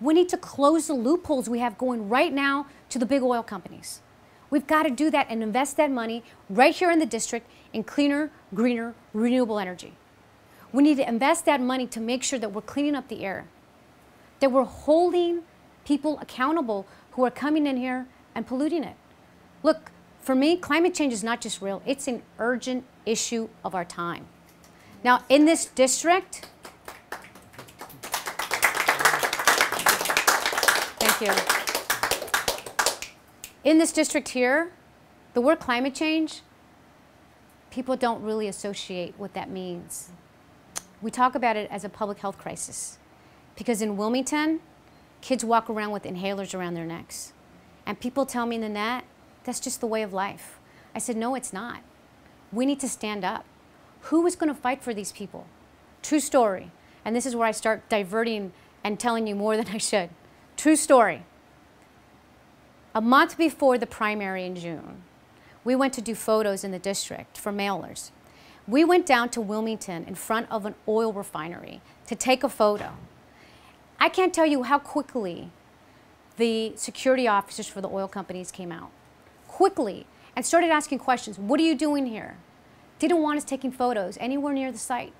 We need to close the loopholes we have going right now to the big oil companies. We've got to do that and invest that money right here in the district in cleaner, greener, renewable energy. We need to invest that money to make sure that we're cleaning up the air, that we're holding people accountable who are coming in here and polluting it. Look, for me, climate change is not just real, it's an urgent issue of our time. Now, in this district, thank you. In this district here, the word climate change, people don't really associate what that means. We talk about it as a public health crisis because in Wilmington, kids walk around with inhalers around their necks. And people tell me, Nanette, that's just the way of life. I said, no, it's not. We need to stand up. Who is going to fight for these people? True story. And this is where I start diverting and telling you more than I should. True story. A month before the primary in June, we went to do photos in the district for mailers. We went down to Wilmington in front of an oil refinery to take a photo. I can't tell you how quickly the security officers for the oil companies came out quickly and started asking questions. What are you doing here? Didn't want us taking photos anywhere near the site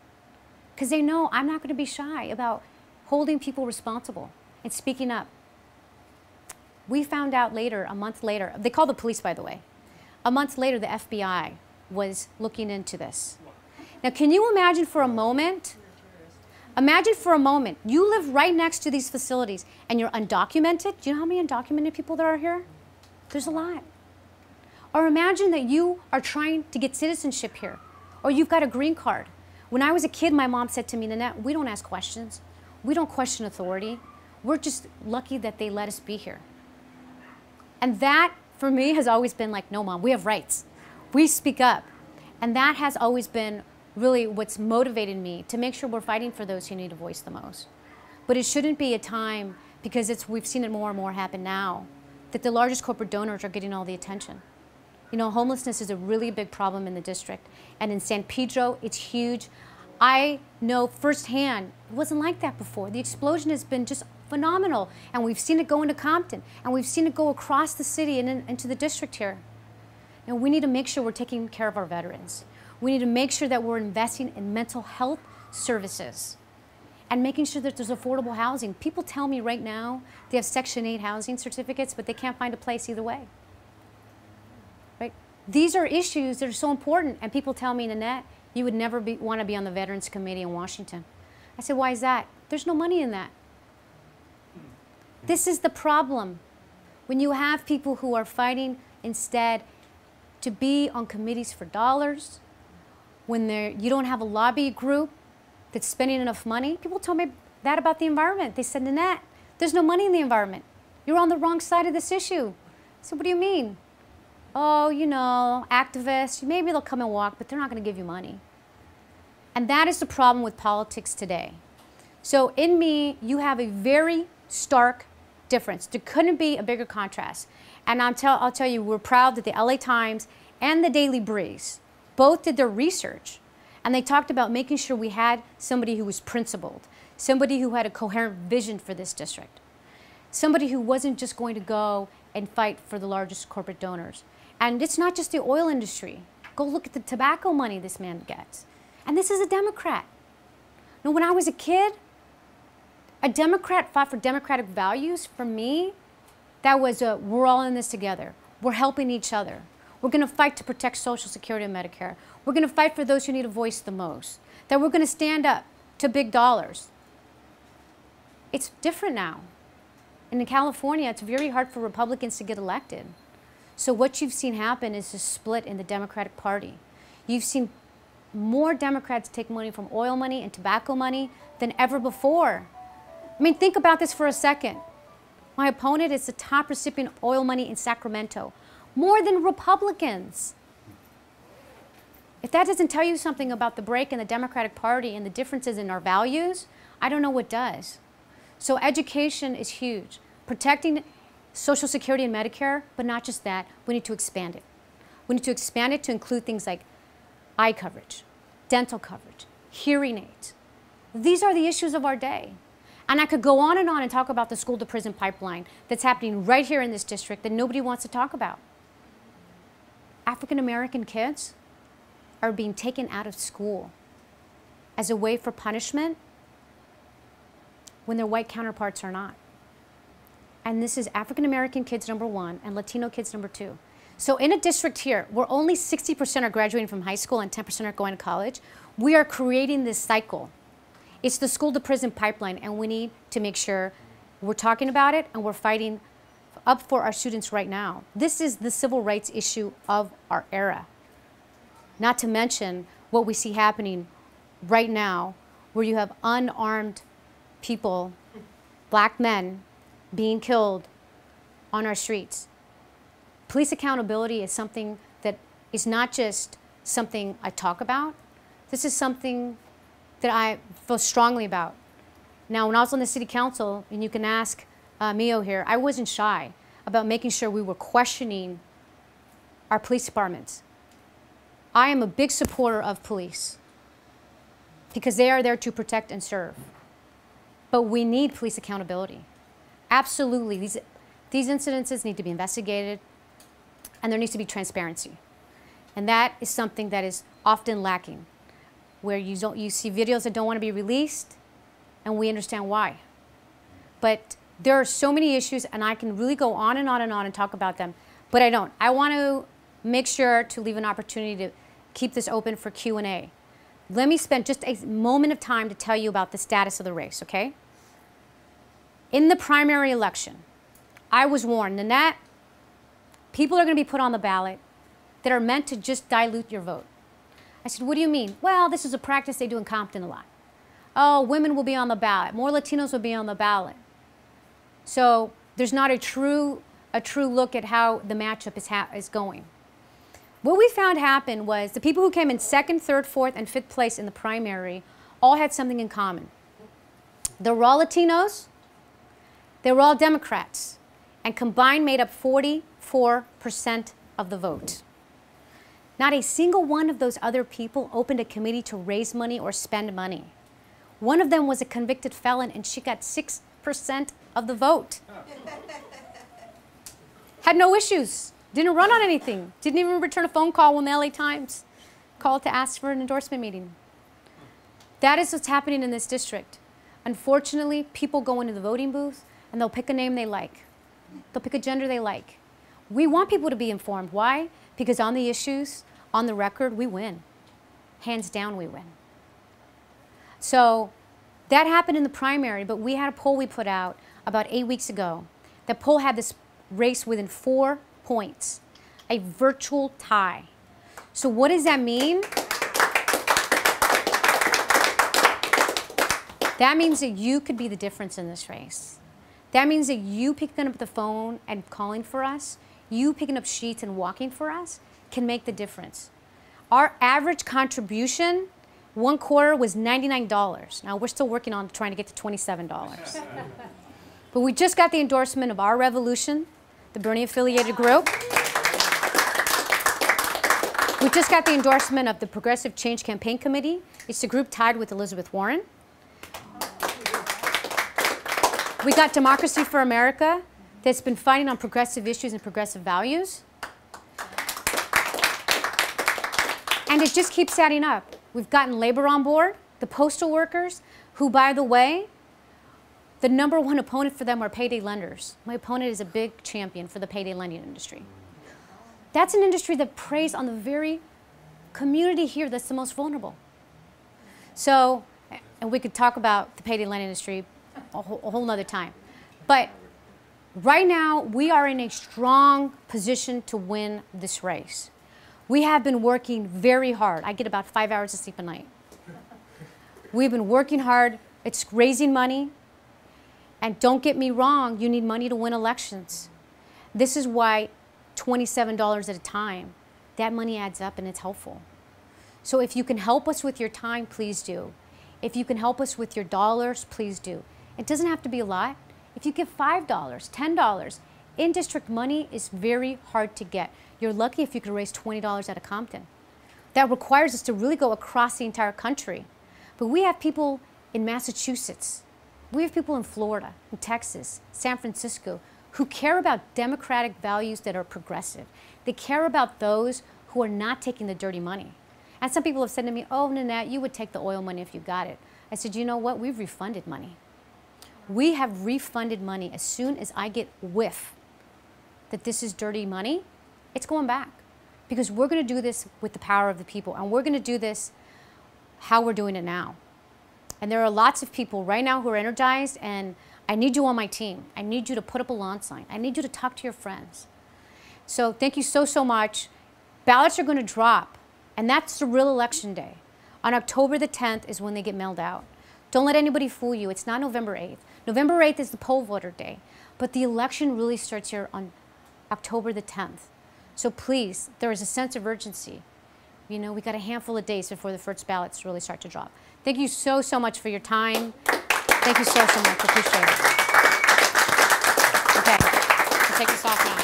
because they know I'm not going to be shy about holding people responsible and speaking up. We found out later, a month later, they called the police, by the way. A month later, the FBI was looking into this. Now, can you imagine for a moment? Imagine for a moment, you live right next to these facilities and you're undocumented. Do you know how many undocumented people there are here? There's a lot. Or imagine that you are trying to get citizenship here, or you've got a green card. When I was a kid, my mom said to me, Nanette, we don't ask questions. We don't question authority. We're just lucky that they let us be here. And that, for me, has always been like, no, mom, we have rights. We speak up. And that has always been really what's motivated me to make sure we're fighting for those who need a voice the most. But it shouldn't be a time, because it's, we've seen it more and more happen now, that the largest corporate donors are getting all the attention. You know, homelessness is a really big problem in the district. And in San Pedro, it's huge. I know firsthand, it wasn't like that before. The explosion has been just phenomenal. And we've seen it go into Compton. And we've seen it go across the city and in, into the district here. And we need to make sure we're taking care of our veterans. We need to make sure that we're investing in mental health services and making sure that there's affordable housing. People tell me right now they have Section 8 housing certificates, but they can't find a place either way. Right? These are issues that are so important. And people tell me, Nanette, you would never be, want to be on the Veterans Committee in Washington. I said, why is that? There's no money in that. Hmm. This is the problem. When you have people who are fighting instead to be on committees for dollars, when you don't have a lobby group that's spending enough money, people told me that about the environment. They said, Nanette, there's no money in the environment. You're on the wrong side of this issue. So what do you mean? Oh, you know, activists, maybe they'll come and walk, but they're not going to give you money. And that is the problem with politics today. So in me, you have a very stark difference. There couldn't be a bigger contrast. And I'm tell, I'll tell you, we're proud that the LA Times and the Daily Breeze both did their research. And they talked about making sure we had somebody who was principled, somebody who had a coherent vision for this district, somebody who wasn't just going to go and fight for the largest corporate donors, and it's not just the oil industry. Go look at the tobacco money this man gets. And this is a Democrat. Now, when I was a kid, a Democrat fought for democratic values. For me, that was a we're all in this together. We're helping each other. We're going to fight to protect Social Security and Medicare. We're going to fight for those who need a voice the most. That we're going to stand up to big dollars. It's different now. And in California, it's very hard for Republicans to get elected. So what you've seen happen is a split in the Democratic Party. You've seen more Democrats take money from oil money and tobacco money than ever before. I mean, think about this for a second. My opponent is the top recipient of oil money in Sacramento, more than Republicans. If that doesn't tell you something about the break in the Democratic Party and the differences in our values, I don't know what does. So education is huge. Protecting Social Security and Medicare, but not just that, we need to expand it. We need to expand it to include things like eye coverage, dental coverage, hearing aids. These are the issues of our day. And I could go on and on and talk about the school to prison pipeline that's happening right here in this district that nobody wants to talk about. African American kids are being taken out of school as a way for punishment when their white counterparts are not. And this is African American kids, number one, and Latino kids, number two. So in a district here, where only 60% are graduating from high school and 10% are going to college, we are creating this cycle. It's the school to prison pipeline, and we need to make sure we're talking about it and we're fighting up for our students right now. This is the civil rights issue of our era. Not to mention what we see happening right now, where you have unarmed people, black men, being killed on our streets. Police accountability is something that is not just something I talk about. This is something that I feel strongly about. Now, when I was on the city council, and you can ask uh, Mio here, I wasn't shy about making sure we were questioning our police departments. I am a big supporter of police because they are there to protect and serve. But we need police accountability. Absolutely, these, these incidences need to be investigated and there needs to be transparency. And that is something that is often lacking, where you, don't, you see videos that don't want to be released and we understand why. But there are so many issues and I can really go on and on and on and talk about them, but I don't. I want to make sure to leave an opportunity to keep this open for Q&A. Let me spend just a moment of time to tell you about the status of the race, okay? In the primary election, I was warned, Nanette, people are going to be put on the ballot that are meant to just dilute your vote. I said, what do you mean? Well, this is a practice they do in Compton a lot. Oh, women will be on the ballot. More Latinos will be on the ballot. So there's not a true, a true look at how the matchup is, is going. What we found happened was the people who came in second, third, fourth, and fifth place in the primary all had something in common. Were all Latinos, they were all Democrats, and combined made up 44% of the vote. Not a single one of those other people opened a committee to raise money or spend money. One of them was a convicted felon, and she got 6% of the vote. Had no issues, didn't run on anything, didn't even return a phone call when the LA Times called to ask for an endorsement meeting. That is what's happening in this district. Unfortunately, people go into the voting booth and they'll pick a name they like. They'll pick a gender they like. We want people to be informed. Why? Because on the issues, on the record, we win. Hands down, we win. So that happened in the primary, but we had a poll we put out about eight weeks ago. The poll had this race within four points, a virtual tie. So what does that mean? That means that you could be the difference in this race. That means that you picking up the phone and calling for us, you picking up sheets and walking for us can make the difference. Our average contribution one quarter was $99. Now we're still working on trying to get to $27. but we just got the endorsement of Our Revolution, the Bernie affiliated group. We just got the endorsement of the Progressive Change Campaign Committee. It's a group tied with Elizabeth Warren. We got Democracy for America that's been fighting on progressive issues and progressive values. And it just keeps adding up. We've gotten labor on board, the postal workers, who, by the way, the number one opponent for them are payday lenders. My opponent is a big champion for the payday lending industry. That's an industry that preys on the very community here that's the most vulnerable. So, and we could talk about the payday lending industry a whole, a whole nother time. But right now, we are in a strong position to win this race. We have been working very hard. I get about five hours of sleep a night. We've been working hard. It's raising money. And don't get me wrong, you need money to win elections. This is why $27 at a time, that money adds up and it's helpful. So if you can help us with your time, please do. If you can help us with your dollars, please do. It doesn't have to be a lot. If you give $5, $10, in-district money is very hard to get. You're lucky if you can raise $20 out of Compton. That requires us to really go across the entire country. But we have people in Massachusetts, We have people in Florida, in Texas, San Francisco, who care about democratic values that are progressive. They care about those who are not taking the dirty money. And some people have said to me, oh, Nanette, you would take the oil money if you got it. I said, you know what? We've refunded money. We have refunded money as soon as I get whiff that this is dirty money, it's going back. Because we're going to do this with the power of the people, and we're going to do this how we're doing it now. And there are lots of people right now who are energized, and I need you on my team. I need you to put up a lawn sign. I need you to talk to your friends. So thank you so, so much. Ballots are going to drop, and that's the real election day. On October the 10th is when they get mailed out. Don't let anybody fool you. It's not November 8th. November 8th is the poll voter day, but the election really starts here on October the 10th. So please, there is a sense of urgency. You know, we got a handful of days before the first ballots really start to drop. Thank you so, so much for your time. Thank you so, so much. Appreciate it. Okay, I'll take this off now.